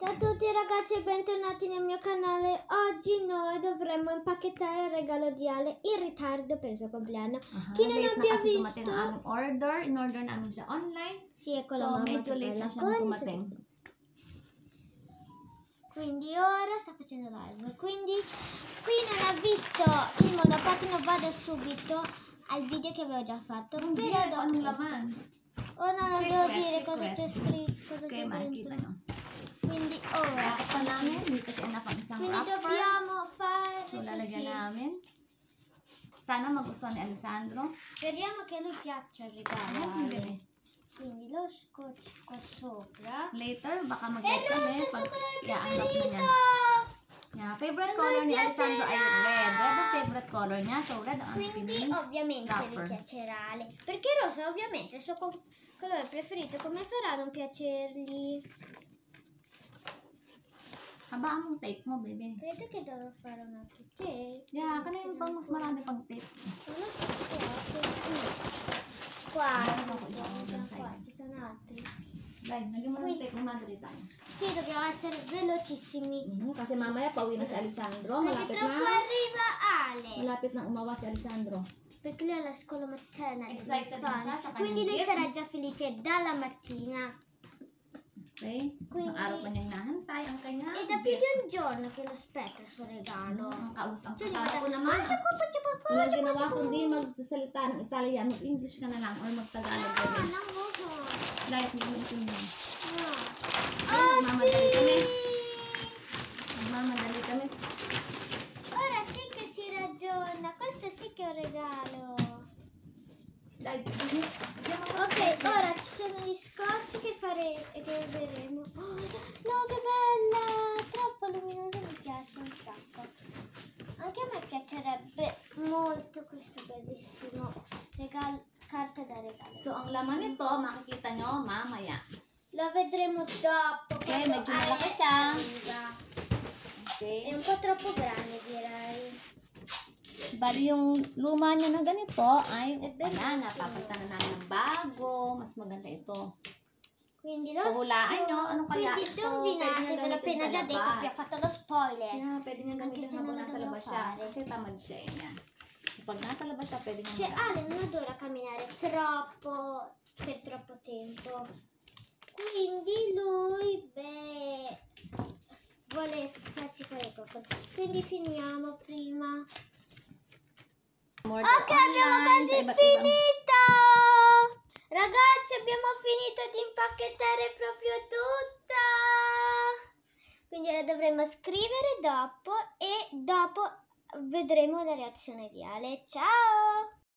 Ciao a tutti ragazzi e bentornati nel mio canale. Oggi noi dovremmo impacchettare il regalo di Ale in ritardo per il suo compleanno. Aha, Chi non late abbia na kasi dumating visto? ang aming order. In-order namin siya online. Sì, ecco la So, mamma medyo late na siya dumating. Quindi ora sta facendo live. Quindi qui non ha visto il monopattino, vado subito al video che avevo già fatto. Però dopo anong questo- laman? Oh no, non devo dire cosa c'è scritto, cosa Okay, c'è dentro. nyo. Quindi ora. Bakit pa namin? Hindi kasi anak ang isang Quindi wrapper. dobbiamo fare So, lalagyan così. Namin. Sana magustuhan ni Alessandro. Speriamo che lui piaccia il regalo. Ah. Quindi lo scotch qua sopra. Later, baka mag-get rosso kami il suo pag colore i-unwrap na preferito! niya. Yeah, favorite color ni Alessandro ay red. Red ang favorite color niya. So, red ang Quindi ovviamente gli piacerà. Perché rosa ovviamente è il suo co- colore preferito. Come farà a non piacergli? Habaan mong tape mo, baby. Credo che dovrò fare un altro tape. Yung pang mas marami pang tape. Non lo so, qua, così. Qua, Meron ako qua, isang qua, side. ci sono altri. Dahil, lagyan mo ng. Sì, dobbiamo essere velocissimi. Mhm, kasi mamaya pauwi na si Alessandro. Malapit na. arriva Ale. Malapit na umawa si Alessandro. Perché lui ha la scuola materna Excited na siya dell'infanzia. sa Quindi lui sarà già felice dalla mattina. Okay? Quindi- Isang araw pa niyang nahantay ang kanya. È da più di un giorno che lo aspetta il suo regalo. Ang kaus ang Cioè, kasama ko guarda, naman. guarda, guarda, guarda, Walang guarda, ginawa guarda. kundi magsalita ng Italian. Mag-English ka na lang or mag-Tagalog. Ah, baby. non lo so. Dahil hindi mo intindihan. No. Ayun, Oh, magmamadali kami. sì. Magmamadali kami. Ora sì che si ragiona. Questo sì che è un regalo. Dahil, diyan ako. Ok, ora ci sono gli scotch che faremo e che useremo. Oh, no, che bella! Troppo luminosa, mi piace un sacco. Anche a me piacerebbe molto questo bellissimo regalo, carta da regalo. So, ang laman nito, makikita nyo mamaya. Lo vedremo dopo. Okay, medyo malaki Ale siya. Okay. È un po' troppo grande direi. Bali yung luma niya na ganito ay wala na. bellissimo. Papalitan na namin ng bago. Mas maganda ito. Quindi lo So, hulaan nyo, ano kaya Quindi gamitin appena sa già detto, labas. vi ho fatto lo spoiler. Yeah, pwede Anche gamitin se habang non nasa labas siya. fare. Kasi tamad siya eh. Yan. Pag nasa labas siya, pwede nyo Cioè. Ale non adora camminare troppo per troppo tempo. Quindi lui, beh, vuole farsi fare qualcosa. Quindi finiamo prima. Ok, abbiamo quasi finito! Ragazzi, abbiamo finito di impacchettare proprio tutta! Quindi ora dovremo scrivere dopo e dopo vedremo la reazione di Ale. Ciao!